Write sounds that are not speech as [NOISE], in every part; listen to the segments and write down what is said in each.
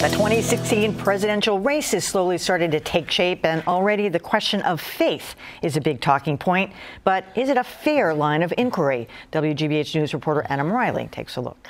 The 2016 presidential race is slowly starting to take shape, and already the question of faith is a big talking point. But is it a fair line of inquiry? WGBH News reporter Adam Reilly takes a look.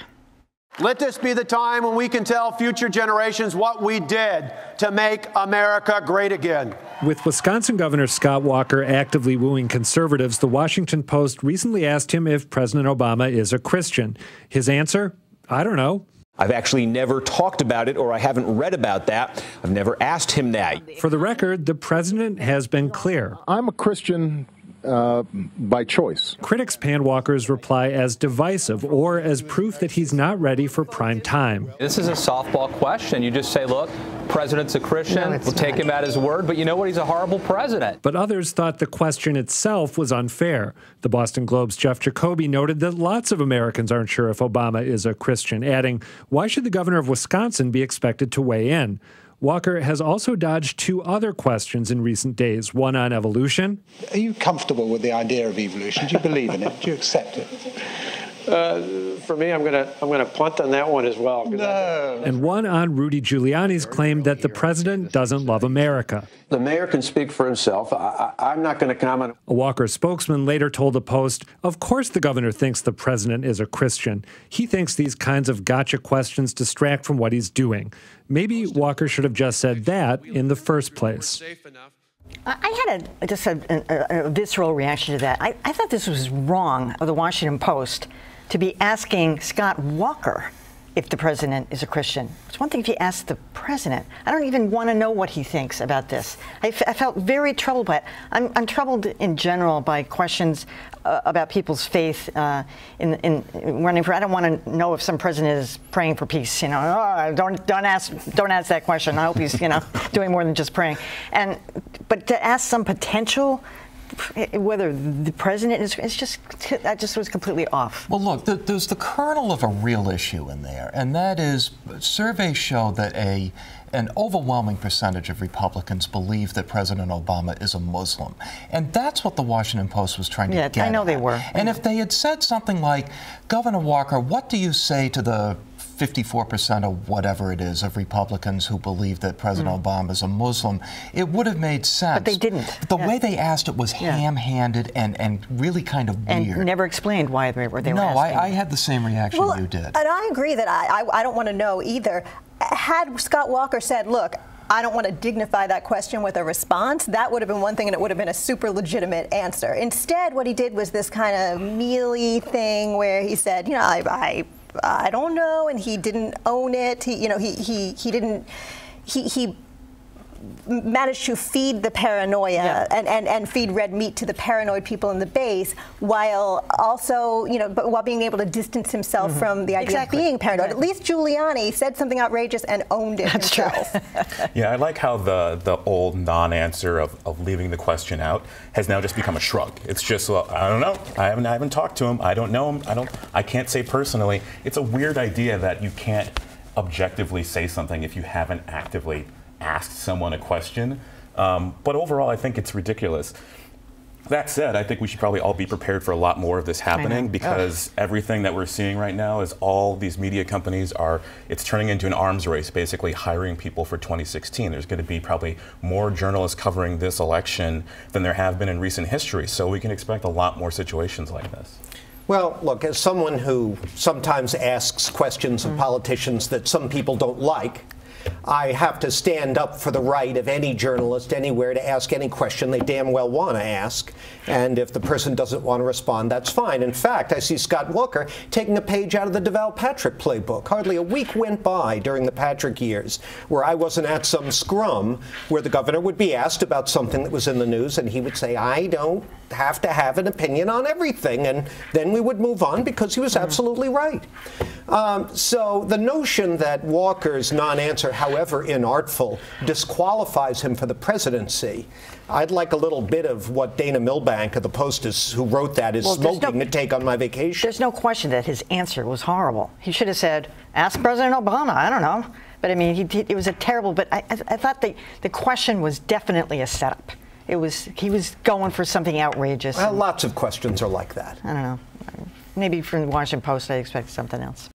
Let this be the time when we can tell future generations what we did to make America great again. With Wisconsin Governor Scott Walker actively wooing conservatives, the Washington Post recently asked him if President Obama is a Christian. His answer? I don't know. I've actually never talked about it or I haven't read about that. I've never asked him that. For the record, the president has been clear. I'm a Christian uh, by choice. Critics pan Walker's reply as divisive or as proof that he's not ready for prime time. This is a softball question. You just say, look, president's a Christian. No, we'll take him at his word, but you know what? He's a horrible president. But others thought the question itself was unfair. The Boston Globe's Jeff Jacoby noted that lots of Americans aren't sure if Obama is a Christian, adding, Why should the governor of Wisconsin be expected to weigh in? Walker has also dodged two other questions in recent days one on evolution. Are you comfortable with the idea of evolution? Do you believe in it? Do you accept it? Uh, for me, I'm gonna I'm gonna punt on that one as well. No. And one on Rudy Giuliani's claim that the president doesn't love America. The mayor can speak for himself. I, am not going to comment. A Walker spokesman later told the Post, "Of course, the governor thinks the president is a Christian. He thinks these kinds of gotcha questions distract from what he's doing. Maybe Walker should have just said that in the first place." I had a, just a, a, a, visceral reaction to that. I, I thought this was wrong of the Washington Post to be asking Scott Walker if the president is a Christian. It's one thing if you ask the president. I don't even want to know what he thinks about this. I, felt very troubled by it. I'm, I'm, troubled in general by questions uh, about people's faith uh, in, in, running for. I don't want to know if some president is praying for peace. You know, oh, don't don't ask don't ask that question. I hope he's you know [LAUGHS] doing more than just praying. And but to ask some potential whether the president is, it's just, that just was completely off. Well, look, there's the kernel of a real issue in there, and that is surveys show that a an overwhelming percentage of Republicans believe that President Obama is a Muslim. And that's what the Washington Post was trying to yeah, get I know at. they were. And if they had said something like, Governor Walker, what do you say to the 54% of whatever it is of Republicans who believe that President mm. Obama is a Muslim, it would have made sense. But they didn't. The yeah. way they asked it was yeah. ham-handed and, and really kind of and weird. never explained why they were, they no, were I, I, had the same reaction well, you did. And I agree that I, I, I don't want to know either. Had Scott Walker said, look, I don't want to dignify that question with a response. That would have been one thing, and it would have been a super legitimate answer. Instead, what he did was this kind of mealy thing where he said, you know, I, I I don't know, and he didn't own it. He, you know, he he he didn't. He he managed to feed the paranoia yeah. and, and, and feed red meat to the paranoid people in the base while also, you know, but while being able to distance himself mm-hmm. from the idea exactly. of being paranoid. Exactly. At least Giuliani said something outrageous and owned it That's himself. True. [LAUGHS] yeah, I like how the, the old non answer of, of leaving the question out has now just become a shrug. It's just, well, I don't know. I haven't, I haven't talked to him. I don't know him. I, don't, I can't say personally. It's a weird idea that you can't objectively say something if you haven't actively asked someone a question. Um, but overall, I think it's ridiculous. That said, I think we should probably all be prepared for a lot more of this happening because Ugh. everything that we're seeing right now is all these media companies are, it's turning into an arms race, basically hiring people for 2016. There's going to be probably more journalists covering this election than there have been in recent history. So we can expect a lot more situations like this. Well, look, as someone who sometimes asks questions of mm. politicians that some people don't like, I have to stand up for the right of any journalist anywhere to ask any question they damn well want to ask. And if the person doesn't want to respond, that's fine. In fact, I see Scott Walker taking a page out of the Deval Patrick playbook. Hardly a week went by during the Patrick years where I wasn't at some scrum where the governor would be asked about something that was in the news and he would say, I don't have to have an opinion on everything. And then we would move on because he was hmm. absolutely right. Um, so the notion that Walker's non answer, however inartful, disqualifies him for the presidency, I'd like a little bit of what Dana Milbank of the Post is, who wrote that is well, smoking no, to take on my vacation. There's no question that his answer was horrible. He should have said, ask President Obama. I don't know. But I mean, he, it was a terrible, but I, I, I thought the, the question was definitely a setup. It was, he was going for something outrageous. Well, lots of questions are like that. I don't know. Maybe from the Washington Post, I expect something else.